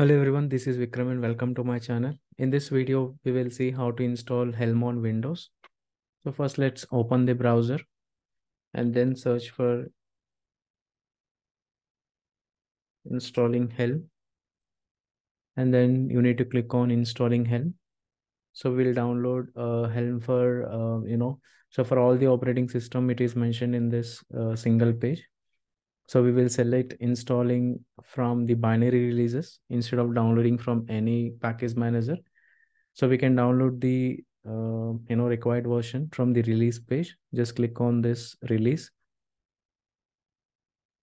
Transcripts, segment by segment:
Hello everyone, this is Vikram and welcome to my channel. In this video, we will see how to install Helm on Windows. So first let's open the browser and then search for installing Helm. And then you need to click on installing Helm. So we'll download uh, Helm for, uh, you know, so for all the operating system, it is mentioned in this uh, single page. So we will select installing from the binary releases instead of downloading from any package manager. So we can download the uh, you know required version from the release page. Just click on this release.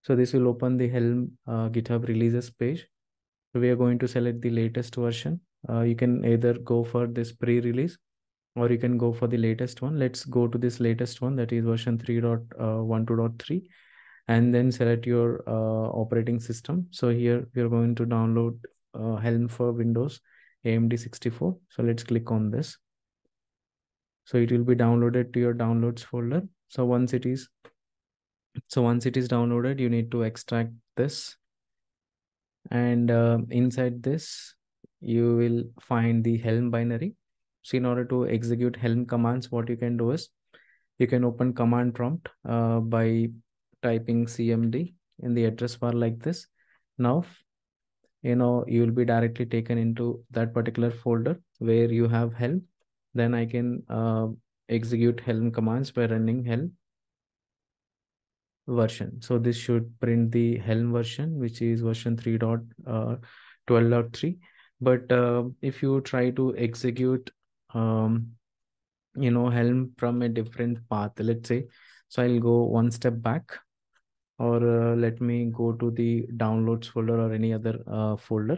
So this will open the Helm uh, GitHub releases page. So we are going to select the latest version. Uh, you can either go for this pre-release or you can go for the latest one. Let's go to this latest one that is version 3.12.3 and then select your uh, operating system. So here we are going to download uh, Helm for Windows AMD 64. So let's click on this. So it will be downloaded to your downloads folder. So once it is, so once it is downloaded, you need to extract this. And uh, inside this, you will find the Helm binary. So in order to execute Helm commands, what you can do is you can open command prompt uh, by typing cmd in the address bar like this. Now you know you will be directly taken into that particular folder where you have helm then i can uh, execute helm commands by running helm version. So this should print the helm version which is version 3.12.3 uh, but uh, if you try to execute um, you know helm from a different path let's say. So i'll go one step back or uh, let me go to the downloads folder or any other uh, folder.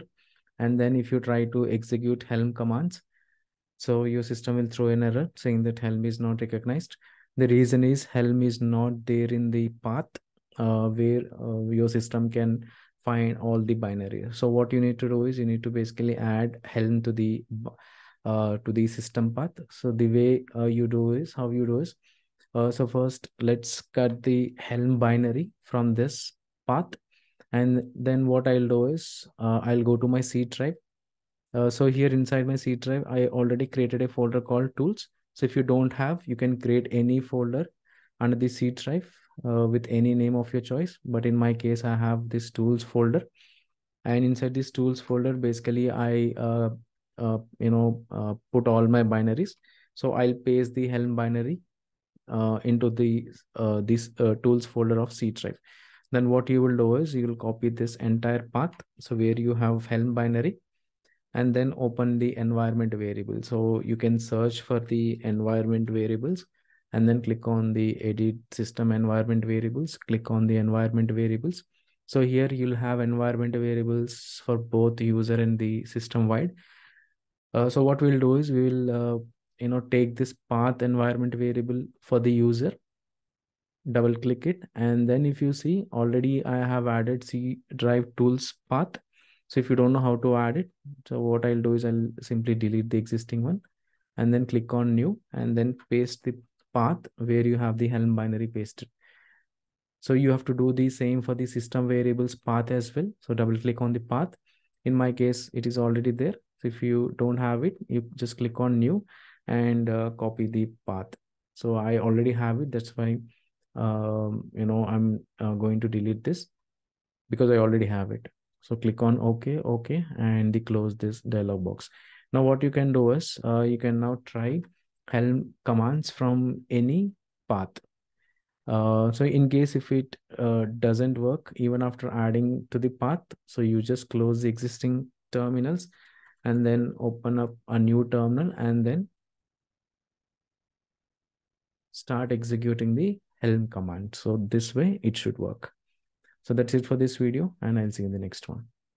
And then if you try to execute helm commands so your system will throw an error saying that helm is not recognized. The reason is helm is not there in the path uh, where uh, your system can find all the binary. So what you need to do is you need to basically add helm to the uh, to the system path. So the way uh, you do is how you do is uh, so first, let's cut the Helm binary from this path. And then what I'll do is uh, I'll go to my C drive. Uh, so here inside my C drive, I already created a folder called tools. So if you don't have, you can create any folder under the C drive uh, with any name of your choice. But in my case, I have this tools folder. And inside this tools folder, basically I, uh, uh, you know, put all my binaries. So I'll paste the Helm binary uh, into the uh, this uh, tools folder of C drive. Then what you will do is you will copy this entire path. So where you have Helm binary and then open the environment variable. So you can search for the environment variables and then click on the edit system environment variables, click on the environment variables. So here you'll have environment variables for both user and the system wide. Uh, so what we'll do is we will uh, you know take this path environment variable for the user double click it. And then if you see already i have added c drive tools path. So if you don't know how to add it so what i'll do is i'll simply delete the existing one and then click on new and then paste the path where you have the helm binary pasted. So you have to do the same for the system variables path as well. So double click on the path. In my case it is already there. So if you don't have it you just click on new and uh, copy the path. So I already have it. That's why, um, you know, I'm uh, going to delete this because I already have it. So click on OK, OK, and the close this dialog box. Now what you can do is uh, you can now try Helm commands from any path. Uh, so in case if it uh, doesn't work even after adding to the path, so you just close the existing terminals and then open up a new terminal and then start executing the helm command. So this way it should work. So that's it for this video and I'll see you in the next one.